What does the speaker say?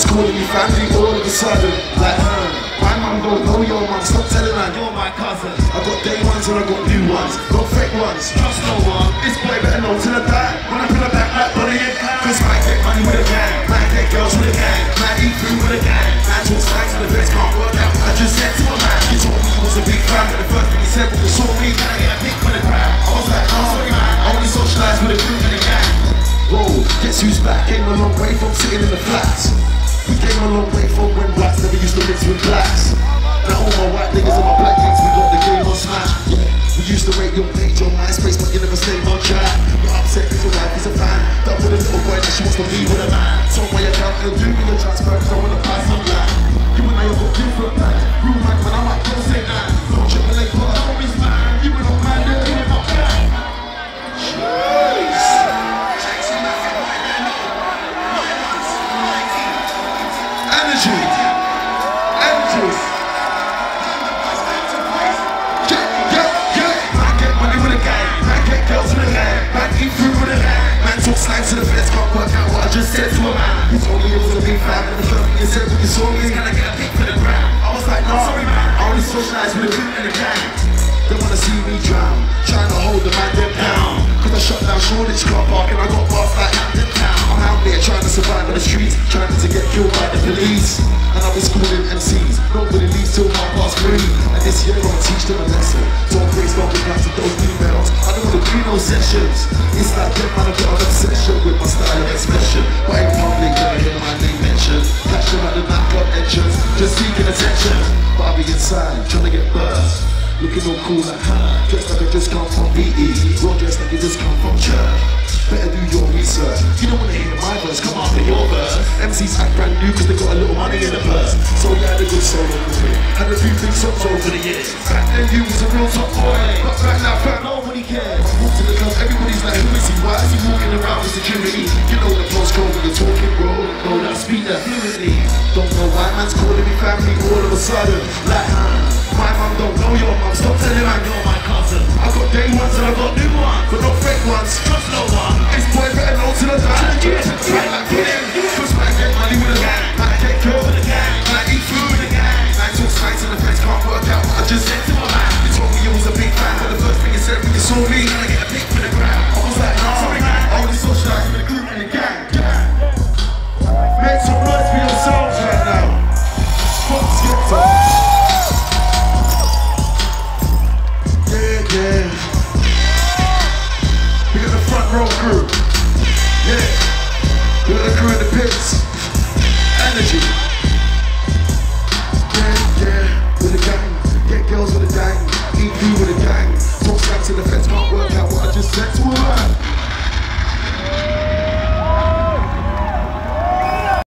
man's calling me family all of a sudden. Like, uh, my mum don't know your mum, stop telling her you're my cousin. I got day ones and I got new ones, got fake ones. Trust no one. This boy better know till I die. When I pull a back like and Clyde. Cause might get money with a gang, might get girls with a gang, might eat food with a gang. Man talks facts and the best can't work out. I just said to a man, he told me he was a big fan, but the first thing he said was he saw me, can I get a pic for the crowd? I was like, no, sorry man, I only socialise with a group and a gang. Whoa, guess who's back? Came a long way from sitting in the flats. We came a long way from when blacks never used to mix with blacks. Now all my white niggas and my black niggas, we got the game on smash. We used to rate your page on MySpace, but you never stayed on track. You're upset because your wife is a fan. That with a little boy that she wants to be with a man. So my account and do Shoreditch car park and I got bars like Hampton Town. I'm out there trying to survive on the streets. Trying to get killed by the police. And I've been schooling MCs. Nobody leaves till my past three. And this year I'ma teach them a lesson. Don't praise God because of those emails. I don't wanna do no sessions. It's like them man, I've got an obsession with my style of expression. But in public, I hear my name mentioned, them at the nightclub entrance, just seeking attention. But I'll be inside, trying to get burst. Looking all cool like her, dressed like I just come from BE. New cause they got a little money in the purse. So yeah, had a good solo career. Had a few big songs over the years. Back then you was a real top boy. But back now, fam, nobody cares. Walk to the club, everybody's like, who is he? Why is he walking around with security? You know the postcode when you're talking, bro. Know that speak that fluently. Don't know why man's calling me family all of a sudden. sexual act.